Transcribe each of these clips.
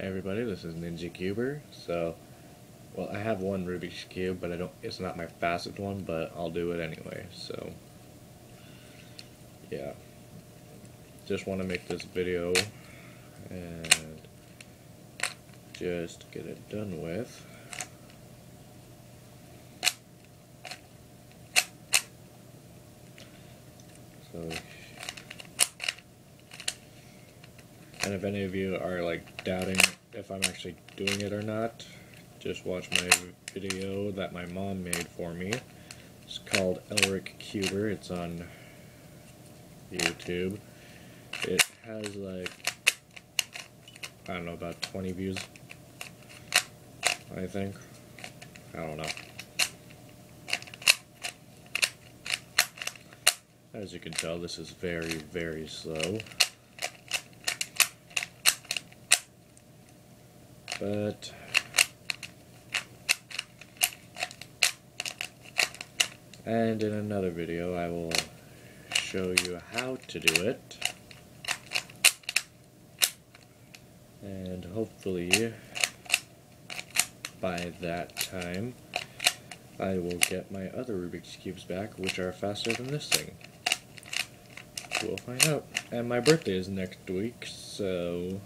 Hey everybody, this is Ninja Cuber. So, well, I have one Rubik's Cube, but I don't. It's not my fastest one, but I'll do it anyway. So, yeah, just want to make this video and just get it done with. So And if any of you are like doubting if I'm actually doing it or not, just watch my video that my mom made for me. It's called Elric Cuber. It's on YouTube. It has like, I don't know, about 20 views, I think. I don't know. As you can tell, this is very, very slow. But and in another video I will show you how to do it. And hopefully by that time I will get my other Rubik's Cubes back which are faster than this thing. We'll find out. And my birthday is next week so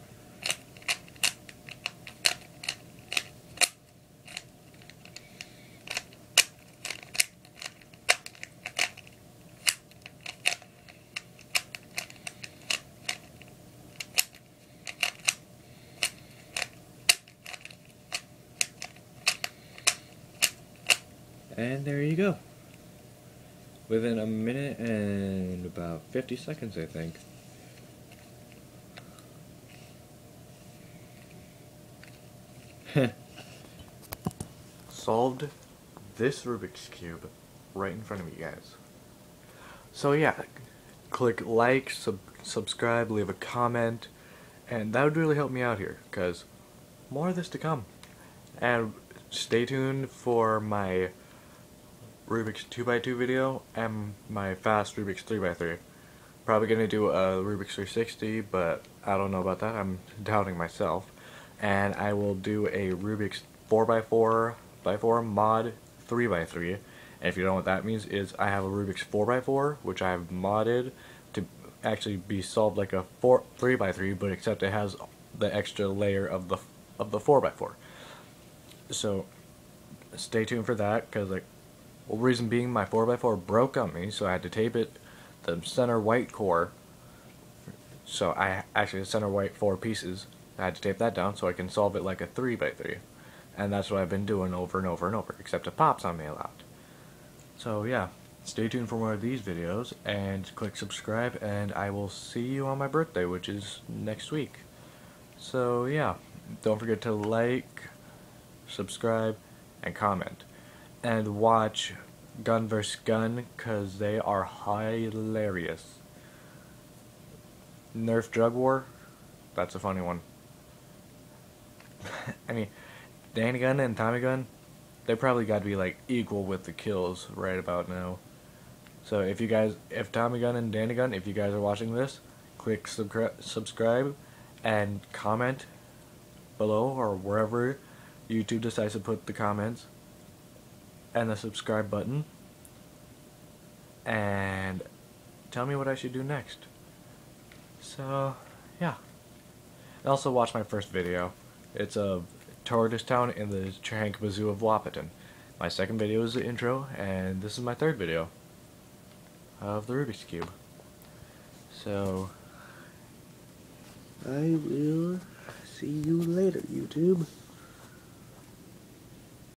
And there you go. Within a minute and about 50 seconds, I think. Solved this Rubik's Cube right in front of you guys. So yeah, click like, sub subscribe, leave a comment, and that would really help me out here, because more of this to come. And stay tuned for my Rubik's 2x2 video and my fast Rubik's 3x3. Probably going to do a Rubik's 360, but I don't know about that. I'm doubting myself. And I will do a Rubik's 4x4 by 4 mod 3x3. And if you don't know what that means, is I have a Rubik's 4x4, which I have modded to actually be solved like a 4 3x3, but except it has the extra layer of the of the 4x4. So stay tuned for that, because like well, reason being my 4x4 broke on me, so I had to tape it, the center white core, so I actually the center white four pieces, I had to tape that down so I can solve it like a 3x3. And that's what I've been doing over and over and over, except it pops on me a lot. So yeah, stay tuned for more of these videos, and click subscribe, and I will see you on my birthday, which is next week. So yeah, don't forget to like, subscribe, and comment and watch Gun vs. Gun because they are hilarious. Nerf Drug War, that's a funny one. I mean, Danny Gun and Tommy Gun, they probably got to be like equal with the kills right about now. So if you guys, if Tommy Gun and Danny Gun, if you guys are watching this, click subscribe and comment below or wherever YouTube decides to put the comments and the subscribe button and tell me what I should do next. So, yeah. And also watch my first video. It's of Tortoise Town in the Trahank Zoo of Wahpeton. My second video is the intro, and this is my third video of the Rubik's Cube. So, I will see you later, YouTube.